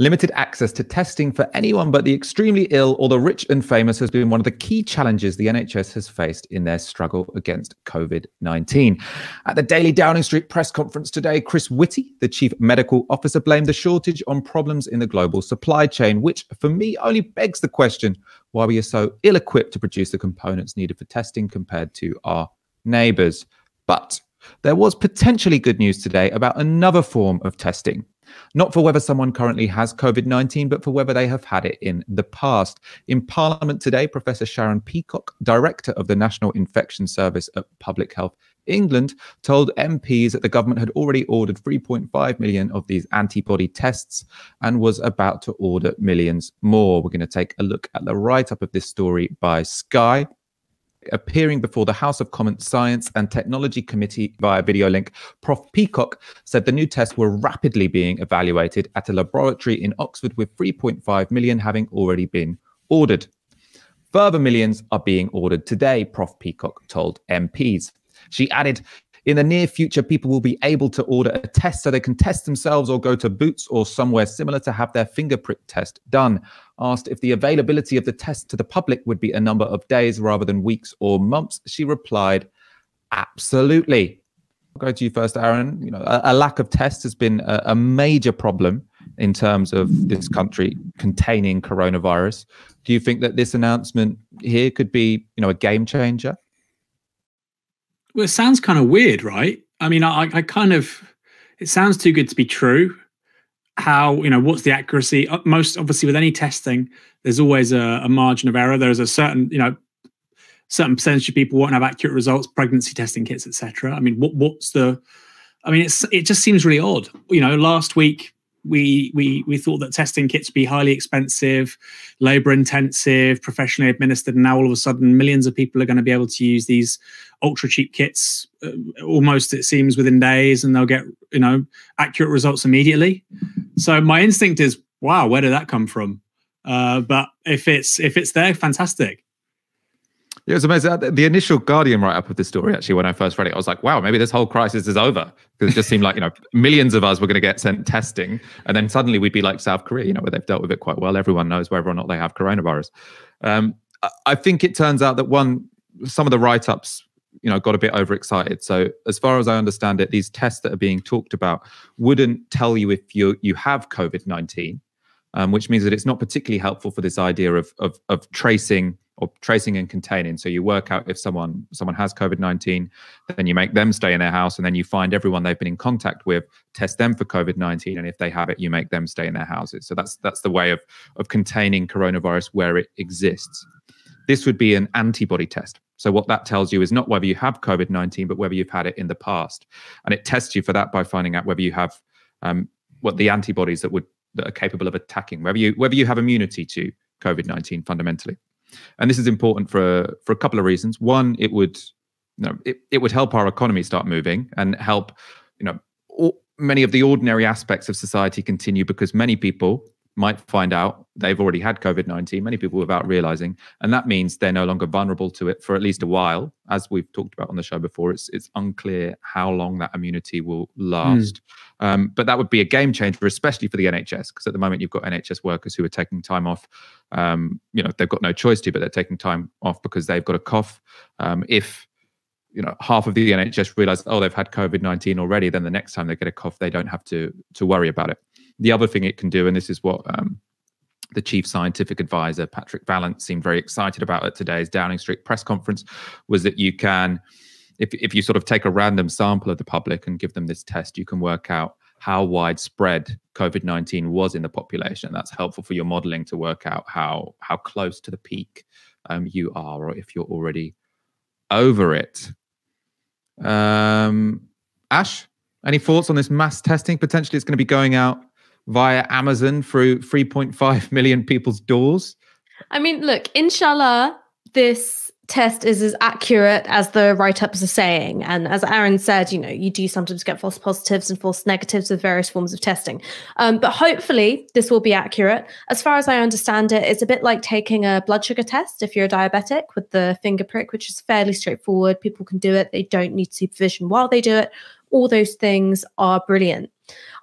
Limited access to testing for anyone but the extremely ill or the rich and famous has been one of the key challenges the NHS has faced in their struggle against COVID 19. At the Daily Downing Street press conference today, Chris Whitty, the chief medical officer, blamed the shortage on problems in the global supply chain, which for me only begs the question why we are so ill equipped to produce the components needed for testing compared to our neighbours. But there was potentially good news today about another form of testing not for whether someone currently has COVID 19, but for whether they have had it in the past. In Parliament today, Professor Sharon Peacock, Director of the National Infection Service at Public Health England, told MPs that the government had already ordered 3.5 million of these antibody tests and was about to order millions more. We're going to take a look at the write up of this story by Sky appearing before the House of Commons Science and Technology Committee via video link, Prof. Peacock said the new tests were rapidly being evaluated at a laboratory in Oxford, with 3.5 million having already been ordered. Further millions are being ordered today, Prof. Peacock told MPs. She added, in the near future, people will be able to order a test so they can test themselves or go to Boots or somewhere similar to have their finger prick test done. Asked if the availability of the test to the public would be a number of days rather than weeks or months, she replied, Absolutely. I'll go to you first, Aaron. You know, a, a lack of tests has been a, a major problem in terms of this country containing coronavirus. Do you think that this announcement here could be, you know, a game changer? Well, it sounds kind of weird, right? I mean, I, I kind of, it sounds too good to be true. How, you know, what's the accuracy? Uh, most obviously, with any testing, there's always a, a margin of error. There's a certain, you know, certain percentage of people won't have accurate results, pregnancy testing kits, etc. I mean, what, what's the, I mean, it's, it just seems really odd. You know, last week we we we thought that testing kits would be highly expensive, labor intensive, professionally administered, and now all of a sudden millions of people are going to be able to use these ultra cheap kits uh, almost it seems within days, and they'll get you know accurate results immediately. So my instinct is, wow, where did that come from? Uh, but if it's if it's there, fantastic. It was amazing. Uh, the initial Guardian write up of this story, actually, when I first read it, I was like, wow, maybe this whole crisis is over. Because it just seemed like, you know, millions of us were going to get sent testing. And then suddenly we'd be like South Korea, you know, where they've dealt with it quite well. Everyone knows whether or not they have coronavirus. Um, I think it turns out that one, some of the write ups, you know, got a bit overexcited. So, as far as I understand it, these tests that are being talked about wouldn't tell you if you you have COVID 19, um, which means that it's not particularly helpful for this idea of, of, of tracing or tracing and containing. So you work out if someone someone has COVID nineteen, then you make them stay in their house, and then you find everyone they've been in contact with, test them for COVID nineteen, and if they have it, you make them stay in their houses. So that's that's the way of of containing coronavirus where it exists. This would be an antibody test. So what that tells you is not whether you have COVID nineteen, but whether you've had it in the past, and it tests you for that by finding out whether you have um, what the antibodies that would that are capable of attacking, whether you whether you have immunity to COVID nineteen fundamentally. And this is important for for a couple of reasons. One, it would you know it, it would help our economy start moving and help you know all, many of the ordinary aspects of society continue because many people might find out they've already had COVID 19, many people without realizing. And that means they're no longer vulnerable to it for at least a while. As we've talked about on the show before, it's, it's unclear how long that immunity will last. Mm. Um, but that would be a game changer, especially for the NHS, because at the moment you've got NHS workers who are taking time off. Um, you know, they've got no choice to, but they're taking time off because they've got a cough. Um, if you know half of the NHS realize oh they've had COVID nineteen already, then the next time they get a cough they don't have to to worry about it. The other thing it can do, and this is what um, the chief scientific advisor Patrick Vallance seemed very excited about at today's Downing Street press conference, was that you can, if if you sort of take a random sample of the public and give them this test, you can work out how widespread COVID nineteen was in the population. That's helpful for your modelling to work out how how close to the peak um, you are, or if you're already over it. Um, Ash, any thoughts on this mass testing? Potentially, it's going to be going out via Amazon through 3.5 million people's doors? I mean, look, inshallah, this test is as accurate as the write-ups are saying. And as aaron said you know you do sometimes get false positives and false negatives with various forms of testing. Um, but hopefully this will be accurate. As far as i understand it it's a bit like taking a blood sugar test if you're a diabetic with the finger prick which is fairly straightforward. People can do it. They don't need supervision while they do it. All those things are brilliant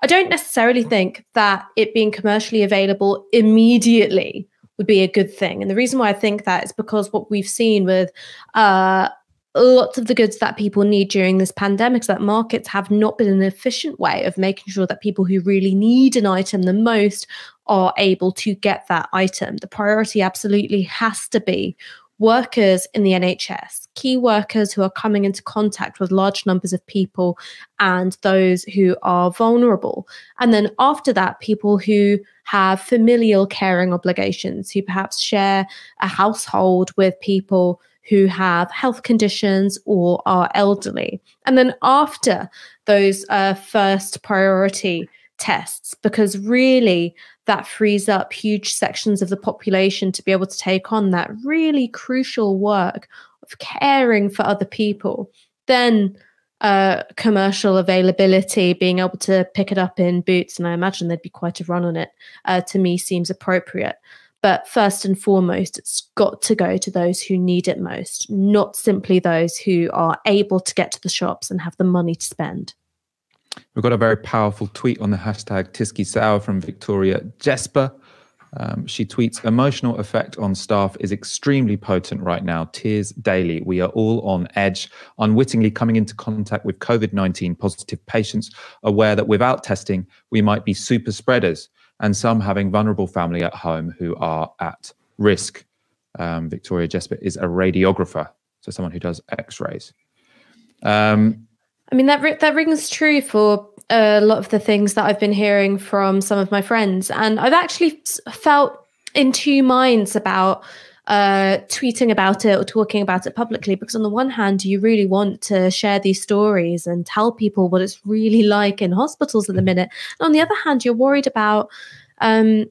I don't necessarily think that it being commercially available immediately would be a good thing. And the reason why I think that is because what we've seen with uh, lots of the goods that people need during this pandemic is that markets have not been an efficient way of making sure that people who really need an item the most are able to get that item. The priority absolutely has to be workers in the NHS, key workers who are coming into contact with large numbers of people and those who are vulnerable. And then after that, people who have familial caring obligations, who perhaps share a household with people who have health conditions or are elderly. And then after those uh, first priority tests, because really that frees up huge sections of the population to be able to take on that really crucial work of caring for other people. Then uh, commercial availability, being able to pick it up in Boots, and I imagine there'd be quite a run on it, uh, to me seems appropriate. But first and foremost, it's got to go to those who need it most, not simply those who are able to get to the shops and have the money to spend. We've got a very powerful tweet on the hashtag Tysky Sour from Victoria Jesper. Um, she tweets, emotional effect on staff is extremely potent right now. Tears daily. We are all on edge, unwittingly coming into contact with COVID 19 positive patients, aware that without testing, we might be super spreaders, and some having vulnerable family at home who are at risk. Um, Victoria Jesper is a radiographer, so someone who does x rays. Um, I mean that that rings true for a lot of the things that I've been hearing from some of my friends, and I've actually felt in two minds about uh, tweeting about it or talking about it publicly because on the one hand you really want to share these stories and tell people what it's really like in hospitals at the minute. And on the other hand you're worried about um,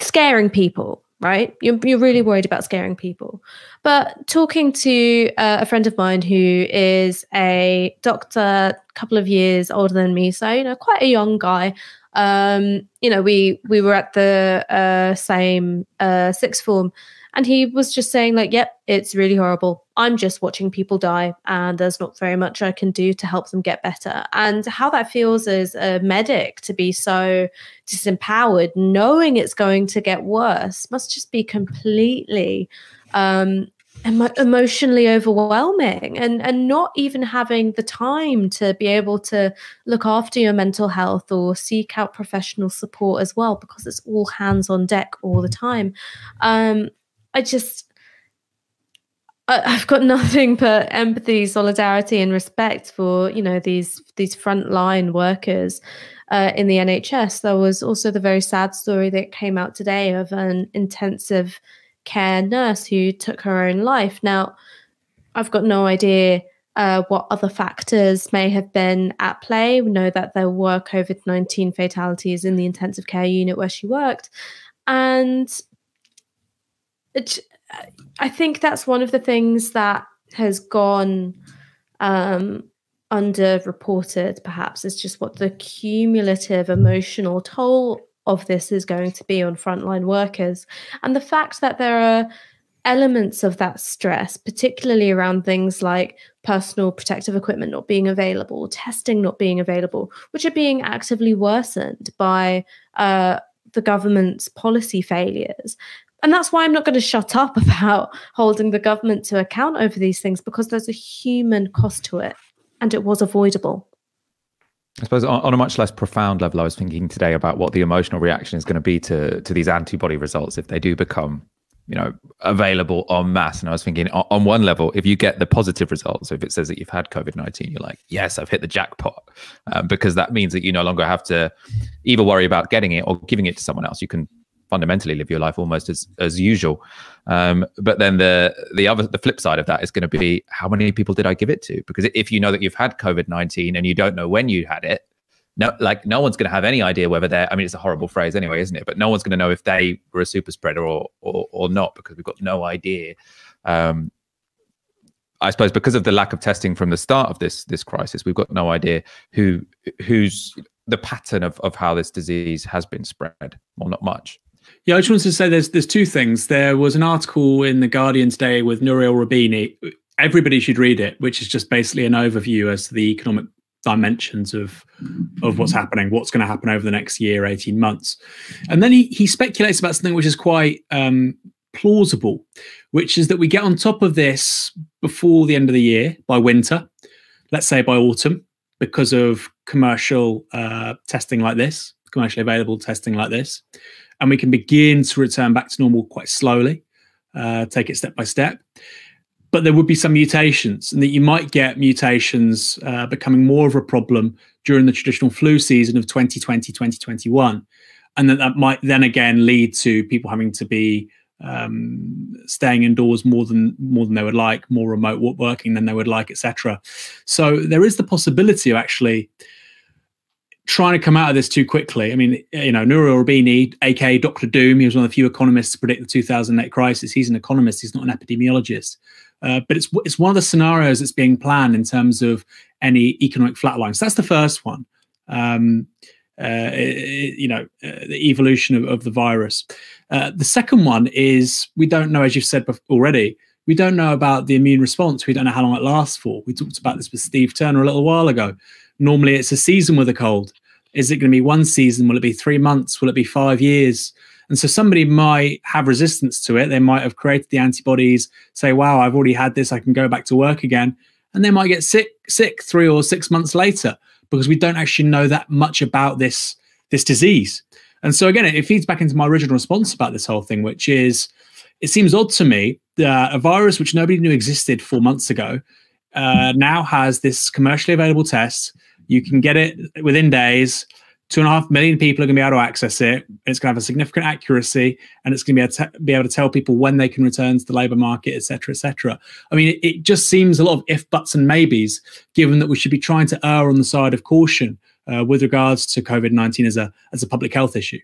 scaring people right? You're, you're really worried about scaring people. But talking to uh, a friend of mine who is a doctor, a couple of years older than me, so you know, quite a young guy. Um, you know, we we were at the uh, same uh, sixth form, and he was just saying, like, yep, it's really horrible. I'm just watching people die, and there's not very much I can do to help them get better. And how that feels as a medic to be so disempowered, knowing it's going to get worse, must just be completely um, emo- emotionally overwhelming and and not even having the time to be able to look after your mental health or seek out professional support as well because it's all hands on deck all the time um, I just I, I've got nothing but empathy, solidarity, and respect for you know these these frontline workers uh, in the NHS. There was also the very sad story that came out today of an intensive care nurse who took her own life. Now, I've got no idea uh, what other factors may have been at play. We know that there were COVID 19 fatalities in the intensive care unit where she worked. And it, I think that's one of the things that has gone um, underreported, perhaps, is just what the cumulative emotional toll of this is going to be on frontline workers. And the fact that there are elements of that stress, particularly around things like personal protective equipment not being available, testing not being available, which are being actively worsened by uh, the government's policy failures and that's why I'm not going to shut up about holding the government to account over these things because there's a human cost to it and it was avoidable. I suppose on, a much less profound level, I was thinking today about what the emotional reaction is going to be to to these antibody results if they do become, you know, available en masse. And I was thinking on, on one level, if you get the positive results, so if it says that you've had COVID nineteen, you're like, yes, I've hit the jackpot, um, because that means that you no longer have to either worry about getting it or giving it to someone else. You can fundamentally live your life almost as as usual. Um, but then the the other the flip side of that is going to be how many people did I give it to? Because if you know that you've had COVID nineteen and you don't know when you had it, no, like no one's going to have any idea whether they're. I mean, it's a horrible phrase anyway, isn't it? But no one's going to know if they were a super spreader or or, or not because we've got no idea. Um, I suppose because of the lack of testing from the start of this this crisis, we've got no idea who who's the pattern of, of how this disease has been spread. Well, not much. Yeah, I just wanted to say there's there's two things. There was an article in the Guardian today with Nouriel Roubini. Everybody should read it, which is just basically an overview as to the economic dimensions of of what's happening, what's going to happen over the next year, 18 months. And then he he speculates about something which is quite um, plausible, which is that we get on top of this before the end of the year by winter, let's say by autumn, because of commercial uh, testing like this, commercially available testing like this, and we can begin to return back to normal quite slowly, uh, take it step by step but there would be some mutations, and that you might get mutations uh, becoming more of a problem during the traditional flu season of 2020, 2021. And that, that might then again lead to people having to be um, staying indoors more than more than they would like, more remote working than they would like, etc. So there is the possibility of actually trying to come out of this too quickly. I mean, you know, Nouriel Roubini, aka Doctor Doom, he was one of the few economists to predict the 2008 crisis. He's an economist; he's not an epidemiologist. Uh, but it's it's one of the scenarios that's being planned in terms of any economic flatline. So that's the first one. Um, uh, you know, uh, the evolution of, of the virus. Uh, the second one is we don't know, as you've said already, we don't know about the immune response. We don't know how long it lasts for. We talked about this with Steve Turner a little while ago. Normally, it's a season with a cold. Is it going to be one season? Will it be three months? Will it be five years? And so somebody might have resistance to it. They might have created the antibodies, say, wow, I've already had this, I can go back to work again. And they might get sick, sick three or six months later because we don't actually know that much about this, this disease. And so again, it feeds back into my original response about this whole thing, which is it seems odd to me that a virus which nobody knew existed four months ago uh, now has this commercially available test. You can get it within days two and a half million people are going to be able to access it. It's going to have a significant accuracy, and it's going to be able to, be able to tell people when they can return to the labour market, etc., etc. I mean, it, it, just seems a lot of if, buts, and maybes, given that we should be trying to err on the side of caution uh, with regards to COVID nineteen as a as a public health issue.